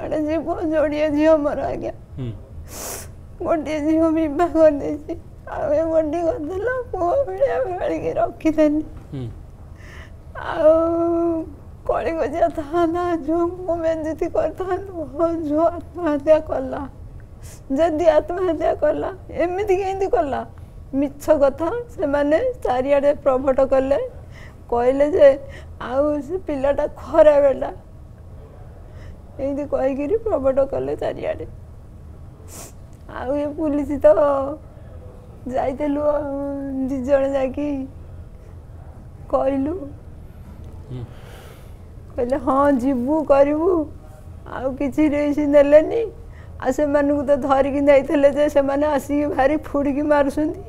ଗୋଟେ ଝିଅ ଯୋଡ଼ିଏ ଝିଅ ମୋର ଆଜ୍ଞା ଗୋଟିଏ ଝିଅ ବିବାହ କରିଦେଇଛି ଆଉ ଏ ଗୋଟିଏ କରିଦେଲା ପୁଅ ଭଳିଆ ଭାଳିକି ରଖିଦେଲି ଆଉ କଳି ଗଜିଆ ଥାଆନ୍ତା ଝିଅଙ୍କୁ ବେଞ୍ଜିତି କରିଥାନ୍ତୁ ହଁ ଝିଅ ଆତ୍ମହତ୍ୟା କଲା ଯଦି ଆତ୍ମହତ୍ୟା କଲା ଏମିତି କେମିତି କଲା ମିଛ କଥା ସେମାନେ ଚାରିଆଡ଼େ ପ୍ରଭଟ କଲେ କହିଲେ ଯେ ଆଉ ସେ ପିଲାଟା ଖରାପ ହେଲା ଏମିତି କହିକିରି ପ୍ରବଟ କଲେ ଚାରିଆଡ଼େ ଆଉ ଏ ପୋଲିସ ତ ଯାଇଥିଲୁ ଦି ଜଣ ଯାଇକି କହିଲୁ କହିଲେ ହଁ ଯିବୁ କରିବୁ ଆଉ କିଛି ରେସି ନେଲେନି ଆଉ ସେମାନଙ୍କୁ ତ ଧରିକି ନେଇଥିଲେ ଯେ ସେମାନେ ଆସିକି ଭାରି ଫୁଡ଼ିକି ମାରୁଛନ୍ତି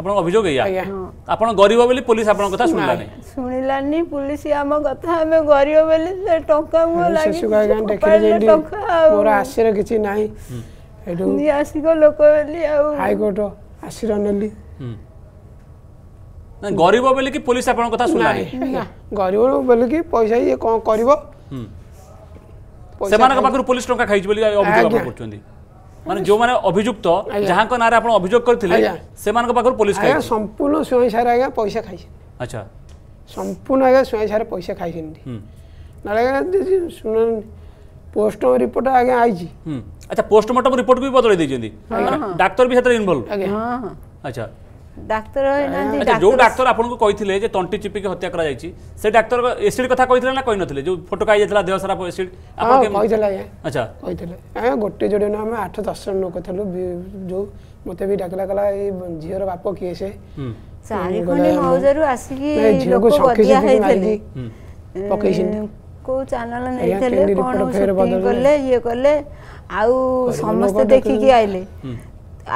ଆପଣଙ୍କ ଅଭିଯୋଗ ଏଇଆ ଆପଣ ଗରିବ ବୋଲି ପୋଲିସ ଆପଣଙ୍କ କଥା ଶୁଣିଲାନି ଶୁଣିଲାନି ପୋଲିସ ଆମ କଥା ଆମେ ଗରିବ ବୋଲି ସେ ଟଙ୍କା ମୁଁ ଲାଗି ଟଙ୍କା ମୋର ଆସିର କିଛି ନାହିଁ ଏଠୁ ଆସିକ ଲୋକ ବୋଲି ଆଉ ହାଇକୋର୍ଟ ଆସିର ନେଲି ଗରିବ ବୋଲି କି ପୋଲିସ ଆପଣଙ୍କ କଥା ଶୁଣିଲାନି ଗରିବ ବୋଲି କି ପଇସା ଇଏ କ'ଣ କରିବ ସେମାନଙ୍କ ପାଖରୁ ପୋଲିସ ଟଙ୍କା ଖାଇଛି ବୋଲି ଅଭିଯୋଗ ଆପଣ କରୁଛନ୍ତି মানে যে অভিযুক্ত যাহাঙ্ক নাঁরে আপনার অভিযোগ করে সেমানক পাখর পুলিশ আজ্ঞা সম্পূর্ণ স্বয়ং সার আজ্ঞা পয়সা খাইছেন আচ্ছা সম্পূর্ণ আজ্ঞা স্বয়ং সার পয়সা খাইছেন নাহলে শুনুন পোস্টমর্টম রিপোর্ট আজ্ঞা আইছি আচ্ছা পোস্টমর্টম রিপোর্ট বি বদলাই দিয়েছেন ডাক্তার বি সেটা ইনভলভ আচ্ছা ডাক্তার আচ্ছা, যে ডাক্তার আপনার কইলে যে তন্টি চিপিকে হত্যা করা যাইছি সে ডাক্তার এসিড কথা কইলে না কইনথিলে যে ফটকা আই যাইতলা দেহ সারা এসিড আপন কে কইলে আচ্ছা কইলে হ্যাঁ গোটে জড়ে না আমি 8 10 জন লোক থলু যে মতে বি ডাকলা কলা এই ঝিওর বাপ কিয়ে সে সারি খনি মৌজারু আসিকি লোক গদিয়া হইতলে পকেইছিন কো চ্যানেল নেইতলে কোন গলে ইয়ে কলে আউ সমস্ত দেখিকি আইলে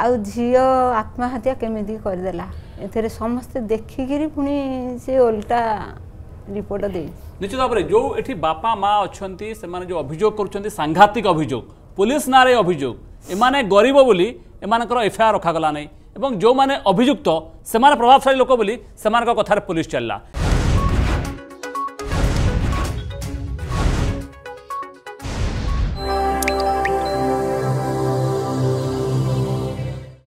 ଆଉ ଝିଅ ଆତ୍ମହତ୍ୟା କେମିତି କରିଦେଲା ଏଥିରେ ସମସ୍ତେ ଦେଖିକିରି ପୁଣି ସେ ଓଲଟା ରିପୋର୍ଟ ଦେଇଛି ନିଶ୍ଚିତ ଭାବରେ ଯେଉଁ ଏଠି ବାପା ମା ଅଛନ୍ତି ସେମାନେ ଯେଉଁ ଅଭିଯୋଗ କରୁଛନ୍ତି ସାଂଘାତିକ ଅଭିଯୋଗ ପୋଲିସ ନାଁରେ ଅଭିଯୋଗ ଏମାନେ ଗରିବ ବୋଲି ଏମାନଙ୍କର ଏଫଆଇଆର୍ ରଖାଗଲା ନାହିଁ ଏବଂ ଯେଉଁମାନେ ଅଭିଯୁକ୍ତ ସେମାନେ ପ୍ରଭାବଶାଳୀ ଲୋକ ବୋଲି ସେମାନଙ୍କ କଥାରେ ପୋଲିସ ଚାଲିଲା